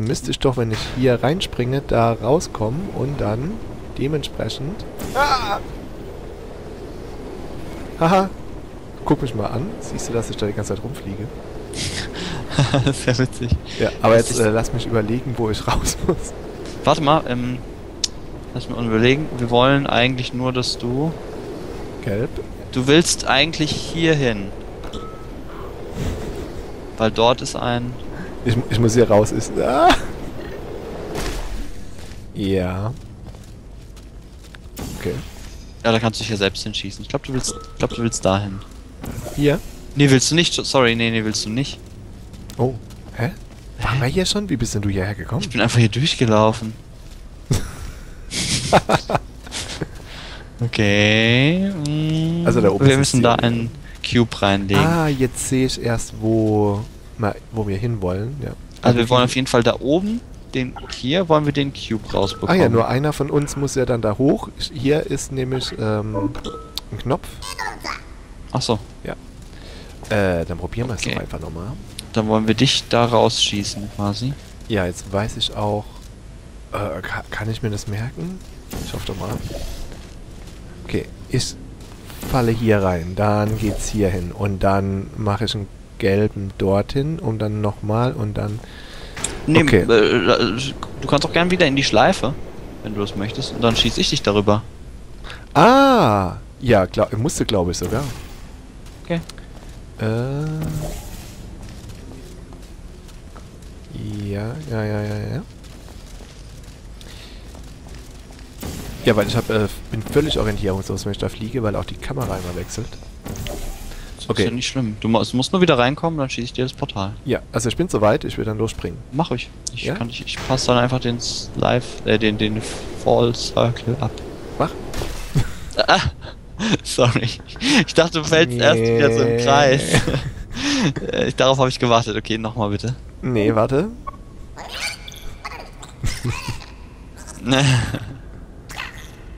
dann müsste ich doch, wenn ich hier reinspringe, da rauskommen und dann dementsprechend... Ah! Haha, guck mich mal an. Siehst du, dass ich da die ganze Zeit rumfliege? das ist ja witzig. Ja, aber jetzt äh, lass mich überlegen, wo ich raus muss. Warte mal, ähm, lass mich überlegen. Wir wollen eigentlich nur, dass du... Gelb. Du willst eigentlich hier hin. Weil dort ist ein... Ich, ich muss hier raus. Ist, ah! Ja. Okay. Ja, da kannst du dich ja selbst hinschießen. Ich glaube, du willst, ich glaube, du willst dahin. Hier. Nee, willst du nicht. Sorry, nee, nee, willst du nicht. Oh. Hä? Waren wir hier schon? Wie bist denn du hierher gekommen? Ich bin einfach hier durchgelaufen. okay. mm, Also da oben Wir müssen da einen Cube reinlegen. Ah, jetzt sehe ich erst, wo, ma- wo wir hinwollen. Ja. also wir wollen auf jeden Fall da oben, den hier wollen wir den Cube Ah rausbekommen. ja, nur einer von uns muss ja dann da hoch. Hier ist nämlich ähm, ein Knopf. Ach so, Äh, dann probieren wir es Okay. doch einfach nochmal. dann wollen wir dich da rausschießen quasi. Ja, jetzt weiß ich auch. Äh, kann, kann ich mir das merken? Ich hoffe doch mal. Okay, ich falle hier rein. Dann geht's hier hin. Und dann mache ich einen gelben dorthin und dann nochmal und dann. Nee, Okay. äh, du kannst auch gern wieder in die Schleife, wenn du das möchtest. Und dann schieße ich dich darüber. Ah! Ja, glaub, musste glaube ich sogar. Okay. Äh. Ja, ja, ja, ja, ja. Ja, weil ich hab, äh, bin völlig orientierungslos, wenn ich da fliege, weil auch die Kamera immer wechselt. Das Okay. ist ja nicht schlimm. Du musst, musst nur wieder reinkommen, dann schieße ich dir das Portal. Ja, also ich bin soweit, ich will dann losspringen. Mach ich. Ich Ja? kann dich, ich passe dann einfach den Live, äh, den, den Fall Circle ab. Mach. Ah, sorry. Ich dachte, du fällst erst wieder so im Nee. Kreis. Ich- Darauf habe ich gewartet. Okay, nochmal bitte. Nee, warte.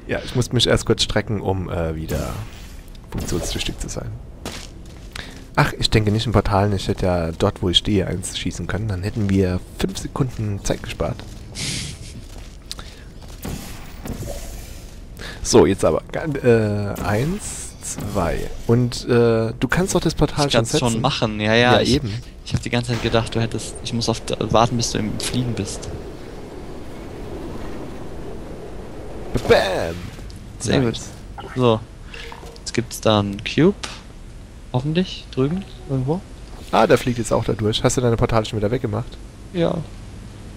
Ja, ich muss mich erst kurz strecken, um äh, wieder funktionstüchtig zu sein. Ach, ich denke nicht im Portal. Ich hätte ja dort, wo ich stehe, eins schießen können. Dann hätten wir fünf Sekunden Zeit gespart. So, jetzt aber. Äh, eins, zwei. Und äh, du kannst doch das Portal ich schon setzen. schon machen. Ja, ja. Ja, ich eben. ich habe die ganze Zeit gedacht, du hättest. Ich muss auf warten, bis du im Fliegen bist. Bam! Sehr Nice. So. Jetzt gibt's da einen Cube. Hoffentlich. Drüben. Irgendwo. Ah, der fliegt jetzt auch da durch. Hast du deine Portale schon wieder weggemacht? Ja.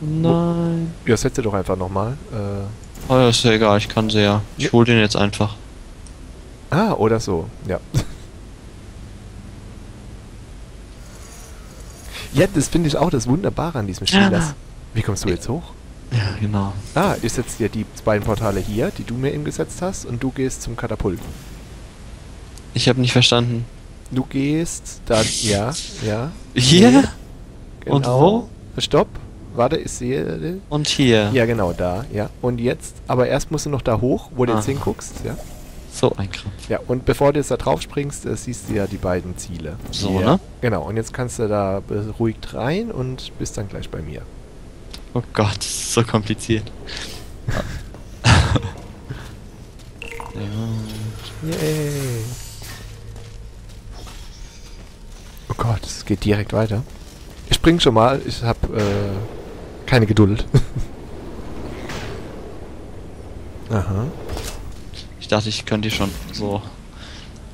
Nein. Ja, setze doch einfach nochmal. Äh, Oh ja, ist ja egal, ich kann sie ja. Ich hol den jetzt einfach. ah, oder so. Ja. ja, das finde ich auch das Wunderbare an diesem Spiel. Ja. Dass, wie kommst du jetzt hoch? Ja, genau. Ah, ich setze dir die beiden Portale hier, die du mir eben gesetzt hast, und du gehst zum Katapult. Ich habe nicht verstanden. Du gehst da, ja, ja. Hier? Genau. Und wo? Stopp. Warte, ich sehe. Und hier. Ja, genau, da, ja. Und jetzt, aber erst musst du noch da hoch, wo du jetzt Ah. hinguckst, ja. So ein Krampf. Ja, und bevor du jetzt da drauf springst, äh, siehst du ja die beiden Ziele. So, Hier. ne? Genau, und jetzt kannst du da beruhigt rein und bist dann gleich bei mir. Oh Gott, das ist so kompliziert. ja. Yay! Oh Gott, es geht direkt weiter. Ich spring schon mal, ich hab äh, keine Geduld. Aha. Ich dachte, ich könnte hier schon so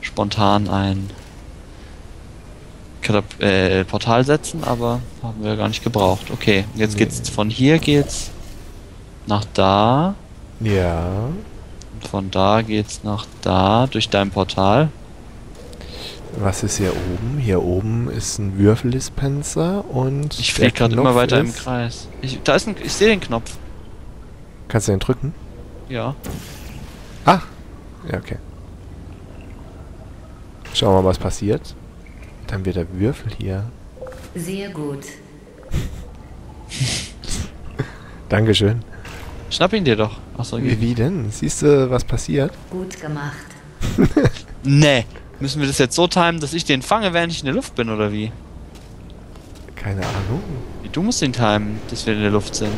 spontan ein Katap äh, Portal setzen, aber haben wir gar nicht gebraucht. Okay, jetzt Nee. geht's von hier geht's nach da Ja. und von da geht's nach da durch dein Portal. Was ist hier oben? Hier oben ist ein Würfeldispenser und. Ich fliege gerade immer weiter im Kreis. Ich, da ist ein, ich sehe den Knopf. Kannst du den drücken? Ja. Ah! Ja, okay. Schauen wir mal, was passiert. Dann wird der Würfel hier. Sehr gut. Dankeschön. Schnapp ihn dir doch. Achso, Wie, wie denn? Siehst du, was passiert? Gut gemacht. Nee. Müssen wir das jetzt so timen, dass ich den fange, während ich in der Luft bin, oder wie? Keine Ahnung. Du musst den timen, dass wir in der Luft sind.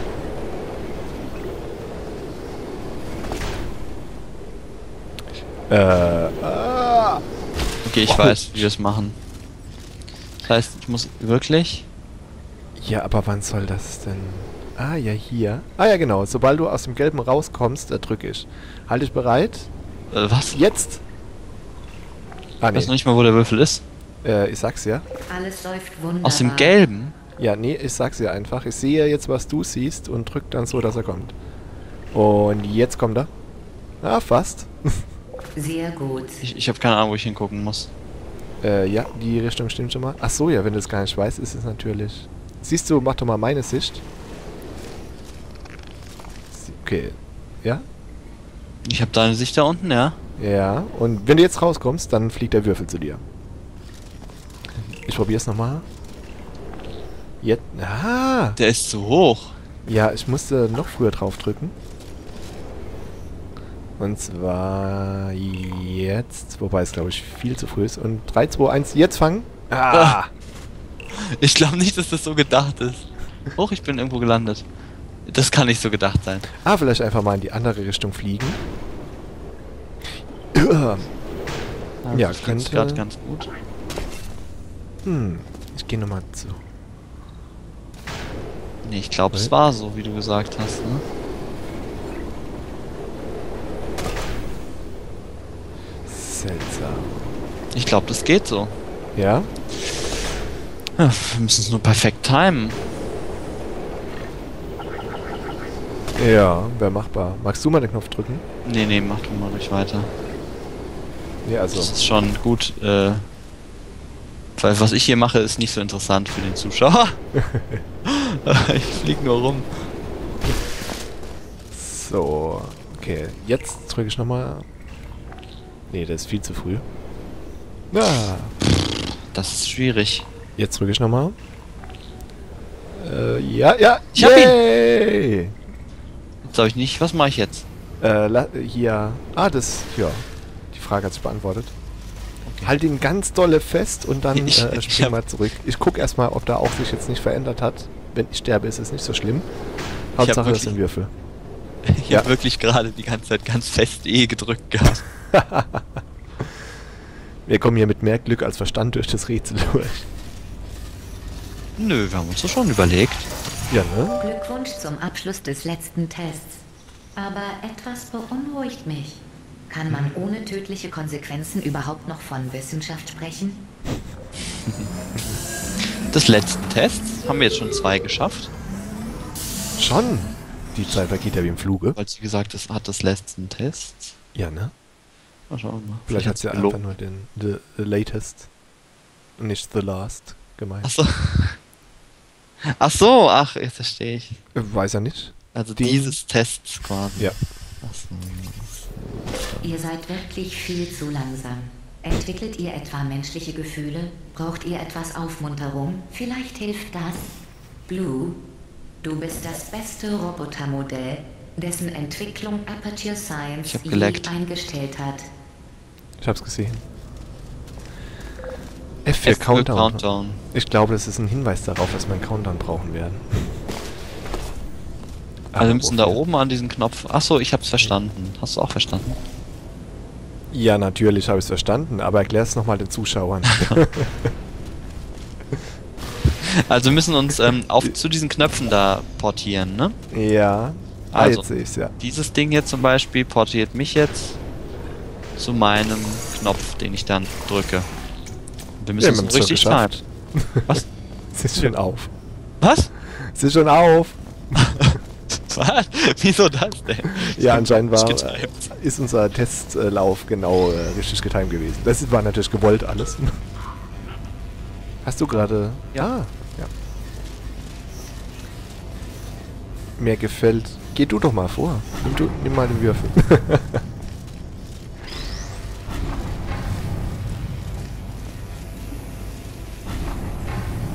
Äh, ah. Okay, ich Oh. weiß, wie wir es machen. Das heißt, ich muss wirklich... Ja, aber wann soll das denn? Ah, ja, hier. Ah, ja, genau. Sobald du aus dem Gelben rauskommst, da drücke ich. Halt dich bereit. Äh, was? Jetzt! Ah, Ich weiß noch nee. nicht mal, wo der Würfel ist. Äh, ich sag's ja. Alles läuft wunderbar. Aus dem Gelben? Ja, nee, ich sag's ja einfach. Ich sehe jetzt, was du siehst und drück dann so, dass er kommt. Und jetzt kommt er. Ah, fast. Sehr gut. Ich, ich habe keine Ahnung, wo ich hingucken muss. Äh, ja, die Richtung stimmt schon mal. Ach so, ja, wenn du es gar nicht weißt, ist es natürlich... Siehst du, mach doch mal meine Sicht. Okay. Ja? Ich habe deine Sicht da unten, ja? Ja. Und wenn du jetzt rauskommst, dann fliegt der Würfel zu dir. Ich probier's nochmal. Jetzt... Ah! Der ist zu hoch. Ja, ich musste noch früher drauf drücken. Und zwar jetzt, wobei es glaube ich viel zu früh ist. Und 3, 2, 1, jetzt fangen. Ah! Ich glaube nicht, dass das so gedacht ist. Hoch, ich bin irgendwo gelandet. Das kann nicht so gedacht sein. Ah, vielleicht einfach mal in die andere Richtung fliegen. Ja, das könnte- gerade ganz gut. Hm, ich gehe nochmal zu. Nee, ich glaube, es Okay. war so, wie du gesagt hast, ne? Seltsam. Ich glaube, das geht so. Ja? Ja, wir müssen es nur perfekt timen. Ja, wäre machbar. Magst du mal den Knopf drücken? Nee, nee, mach du mal ruhig weiter. Ja, also. Das ist schon gut, äh. Weil was ich hier mache, ist nicht so interessant für den Zuschauer. ich flieg nur rum. So. Okay, jetzt drücke ich nochmal. Nee, das ist viel zu früh. Ah, Das ist schwierig. jetzt drücke ich nochmal. Äh, ja, ja. Ich hab ihn. Jetzt sag ich nicht, was mache ich jetzt? Äh, hier. Ah, das. Ja. Frage hat sich beantwortet. Okay. Halt ihn ganz dolle fest und dann Ich- äh, spring mal zurück. Ich guck erstmal, ob da auch sich jetzt nicht verändert hat. Wenn ich sterbe, ist es nicht so schlimm. Hauptsache, das sind Würfel. Ich Ja. habe wirklich gerade die ganze Zeit ganz fest E gedrückt gehabt. Wir kommen hier mit mehr Glück als Verstand durch das Rätsel durch. Nö, wir haben uns das schon überlegt. Ja, ne? Glückwunsch zum Abschluss des letzten Tests. Aber etwas beunruhigt mich. Kann man ohne tödliche Konsequenzen überhaupt noch von Wissenschaft sprechen? Des letzten Tests haben wir jetzt schon zwei geschafft. Schon. Die Zeit vergeht ja wie im Fluge. Weil sie gesagt es hat des letzten Tests. Ja, ne? Mal schauen mal. Vielleicht hat sie ja einfach nur den the, the latest und nicht the last gemeint. Ach so. Ach so, ach, jetzt verstehe ich. Weiß er nicht. Also Die- dieses Tests quasi. Ja. Ach so. Ihr seid wirklich viel zu langsam. Entwickelt ihr etwa menschliche Gefühle? Braucht ihr etwas Aufmunterung? Vielleicht hilft das? Blue, du bist das beste Robotermodell, dessen Entwicklung Aperture Science eingestellt hat. Ich hab's gesehen. F4 F für Countdown. Countdown. Ich glaube, das ist ein Hinweis darauf, dass wir einen Countdown brauchen werden. Also wir müssen da oben an diesen Knopf. Ach so, ich hab's verstanden. Hast du auch verstanden? Ja, natürlich habe ich es verstanden, aber erklär es nochmal den Zuschauern. Also wir müssen uns ähm, auf zu diesen Knöpfen da portieren, ne? ja. Ah, Also. jetzt sehe ich's ja. Dieses Ding hier zum Beispiel portiert mich jetzt zu meinem Knopf, den ich dann drücke. Wir müssen Ja, es richtig timen. Was? Es ist schon auf. Was? Es ist schon auf. Was? Wieso das denn? Ja, anscheinend war, äh, ist unser Testlauf genau äh, richtig getimt gewesen. Das war natürlich gewollt alles. Hast du gerade... Ja. Ja. Mir gefällt... Geh du doch mal vor. Nimm, du, nimm mal den Würfel.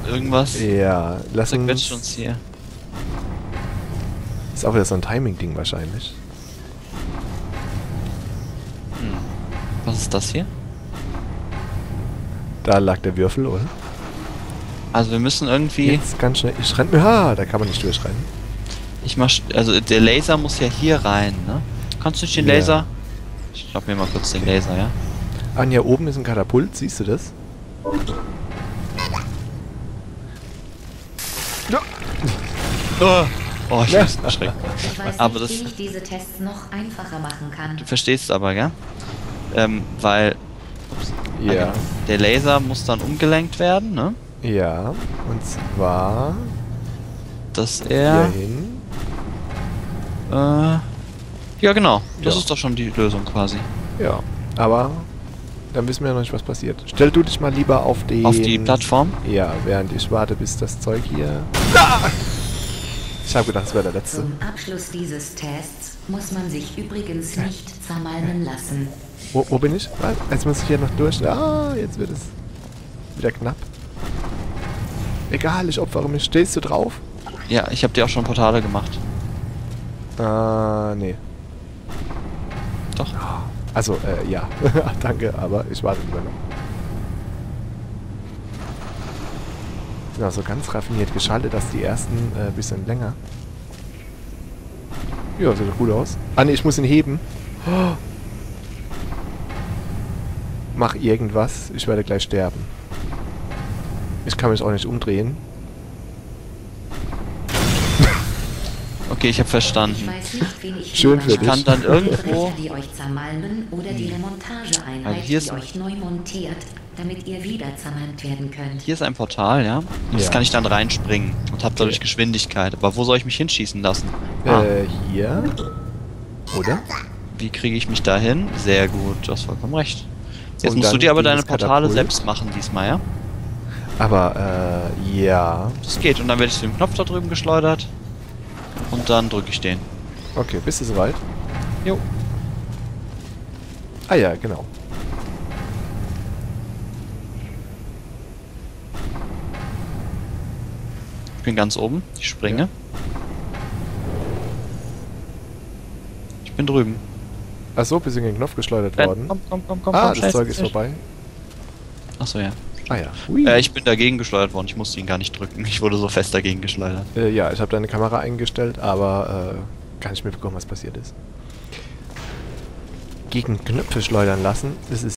Irgendwas ja, lass uns... uns hier. Ist auch wieder so ein Timing-Ding wahrscheinlich. Hm. Was ist das hier? Da lag der Würfel, oder? Also wir müssen irgendwie. Jetzt ganz schnell. Ich renn. Ja, da kann man nicht durchrennen. Ich mach. Also der Laser muss ja hier rein, ne? Kannst du nicht den Ja. Laser? Ich schnapp mir mal kurz den Laser, ja? Ah, hier oben ist ein Katapult. Siehst du das? Oh, ich Ja. bin erschreckt. Ich weiß Aber nicht, das- wie ich diese Tests noch einfacher machen kann. Du verstehst aber, gell? Ähm, weil Ja. genau. der Laser muss dann umgelenkt werden, ne? Ja. Und zwar Dass er. hierhin. Äh, ja, genau. Das Ja. ist doch schon die Lösung quasi. Ja. Aber dann wissen wir ja noch nicht, was passiert. Stell du dich mal lieber auf den... Auf die Plattform. Ja, während ich warte, bis das Zeug hier... Ah! Ich habe gedacht, es wäre der letzte. Zum Abschluss dieses Tests muss man sich übrigens nicht zermalmen lassen. Wo, wo bin ich? Was? Jetzt muss ich hier noch durch. Ah, jetzt wird es wieder knapp. Egal, ich opfere mich. Stehst du drauf? Ja, ich habe dir auch schon Portale gemacht. Ah, nee. Doch. Also, äh, ja. Danke, aber ich warte lieber noch. Sind auch so ganz raffiniert geschaltet, dass die ersten äh, bisschen länger. Ja, sieht doch gut aus. Ah, nee, ich muss ihn heben. Oh. Mach irgendwas. Ich werde gleich sterben. Ich kann mich auch nicht umdrehen. Okay, ich habe Ich verstanden. weiß nicht, wen ich Schön für dich. mag. Kann dann irgendwo- Richter, die euch zermalmen oder die Remontageeinheit, Also hier ist- damit ihr wieder zermalmt werden könnt. Hier ist ein Portal, ja? Und Das Ja. kann ich dann reinspringen und habe dadurch Okay. Geschwindigkeit. Aber wo soll ich mich hinschießen lassen? Ah, Äh, hier. Oder? wie kriege ich mich da hin? Sehr gut, du hast vollkommen recht. Jetzt Und musst du dir aber deine Portale Katapult. selbst machen diesmal, ja? Aber, äh, ja. Das geht. Und dann werde ich zu dem Knopf da drüben geschleudert. Und dann drücke ich den. Okay, bist du soweit? Jo. Ah ja, genau. Bin ganz oben. Ich springe. Ja. Ich bin drüben. Achso, bist du in den Knopf geschleudert Renn, worden. Komm, komm, komm, komm, ah, komm, das Zeug ist vorbei. Achso, ja. Ah ja. Äh, ich bin dagegen geschleudert worden. Ich musste ihn gar nicht drücken. Ich wurde so fest dagegen geschleudert. Äh, ja, ich habe deine Kamera eingestellt, aber äh, kann ich mitbekommen, was passiert ist. Gegen Knöpfe schleudern lassen, das ist